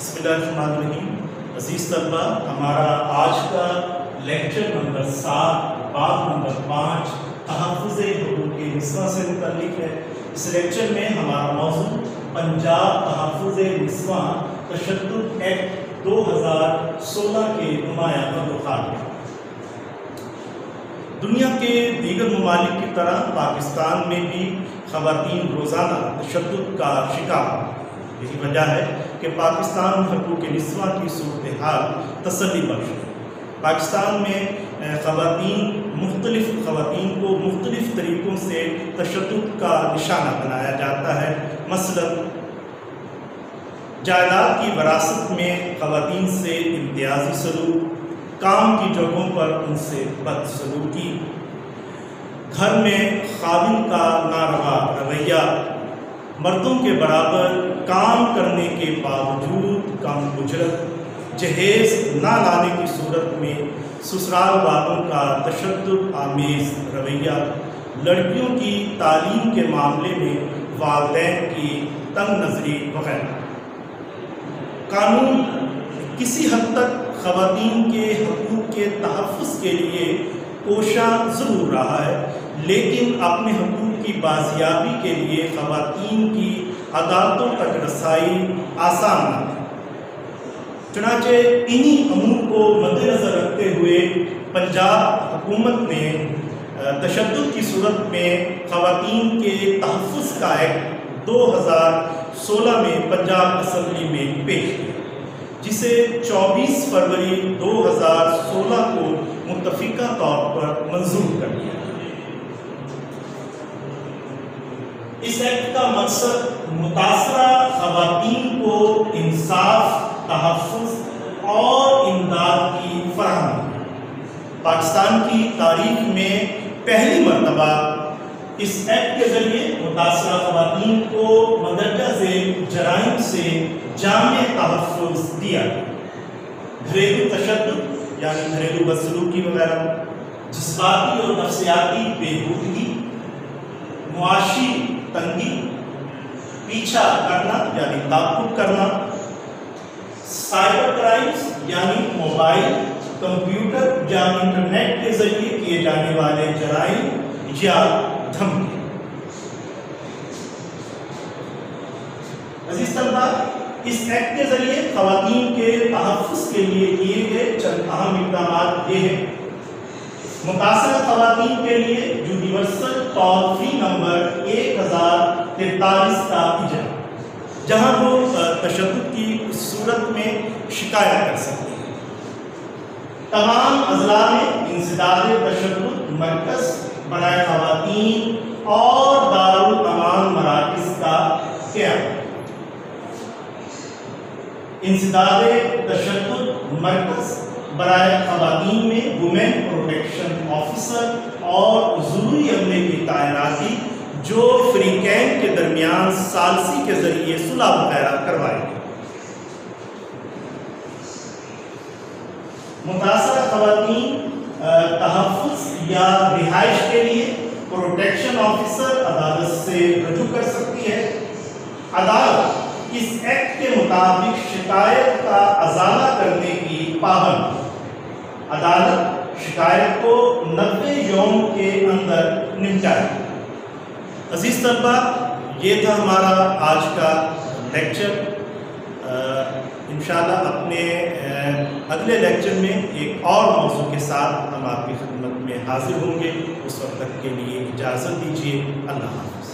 बसमीम अज़ीज़ तलबा, हमारा आज का लेक्चर नंबर सात, बात नंबर पाँच तहफ़ हकूक़ नस्वा से मुतलिक है। इस लेक्चर में हमारा मौजू पंजाब तहफ़ नस्वा तशद एक्ट दो हज़ार सोलह के नुमाया बदोखात है दुनिया के दीगर ममालिक की तरह पाकिस्तान में भी ख़वान रोज़ाना तशद का शिकार। यही वजह है कि पाकिस्तान हकूक़ नस्वा की सूरत हाल तसली बख्श पाकिस्तान में ख़वान मुख्तलिफ़ ख़वान को मुख्तलिफ़ तरीक़ों से तशद का निशाना बनाया जाता है। मसलन, जायदाद की वरासत में ख़वान से इम्तियाजी सलूक, काम की जगहों पर उनसे बदसलूकी, घर में खाविन का नारवा रवैया मर्दों के बराबर काम करने के बावजूद कम उजरत, जहेज ना लाने की सूरत में ससुराल वालों का तशद आमेज़ रवैया। लड़कियों की तालीम के मामले में वालदेन की तंग नज़री वगैरह कानून, किसी हद तक ख़वान के हकूक़ के तहफ़ के लिए कोशा ज़रूर रहा है, लेकिन अपने हकूक़ की बाजियाबी के लिए ख़वान की अदालतों तक रसाई आसान चुनाचे इन्हीं अमूर को मद्देनज़र रखते हुए पंजाब हुकूमत ने तशद की सूरत में ख़वान के तहफ़ का एक्ट दो हज़ार सोलह में पंजाब असम्बली में पेश किया, जिसे 24 फरवरी 2016 को मुतफ़ा तौर पर मंजूर कर दिया। इस एक्ट का मकसद मुतासरा खवातीन को इंसाफ तहफ़ और इमदाद की फरहमी। पाकिस्तान की तारीख में पहली मरतबा इस एक्ट के ज़रिए मुतासर खवातीन को मदरजा से जराइम से जाम तहफ़ दिया घरेलू तशद यानी घरेलू बदसलूकी वगैरह जज्बाती और नफसियाती मुआशी तंगी पीछा करना, यानी ताकुब करना साइबर क्राइम्स यानी मोबाइल कंप्यूटर या इंटरनेट के ज़रिए किए जाने वाले जराइम या धमकी। अज़ीज़ इस एक्ट के ज़रिए खवातीन के तहफ़ के लिए किए गए चंद अहम इकदाम ये हैं। मुतासर खवातीन के लिए यूनिवर्सल टोल फ्री नंबर एक हज़ार तैतालीस का इजरा जहाँ वो तशद की सूरत में शिकायत कर सकते हैं। तमाम अजला में इंसदाद तशद मरकज़ बनाए खवातीन और दारुल अमान मराकज़ का क्याम इंसदाद तशद मरकज़ बरए खवातीन में वुमेन प्रोटेक्शन ऑफिसर और ज़रूरी अमले की तैनाती जो फ्री कैंप के दरमियान सालसी के ज़रिए सुलह वगैरह करवाएँगे। मुतासर खवातीन तहफ़ या रिहाइश के लिए प्रोटेक्शन ऑफिसर अदालत से रजू कर सकती है। अदालत इस एक्ट के मुताबिक शिकायत का अजाला करने की पाबंद अदालत शिकायत को नब्बे यौम के अंदर निपटाए अज़ीज़ तलबा, ये था हमारा आज का लेक्चर। इन अपने अगले लेक्चर में एक और मौजू के साथ हम आपकी खिदमत में हाजिर होंगे। उस वक्त तक के लिए इजाज़त दीजिए। अल्लाह हाफ़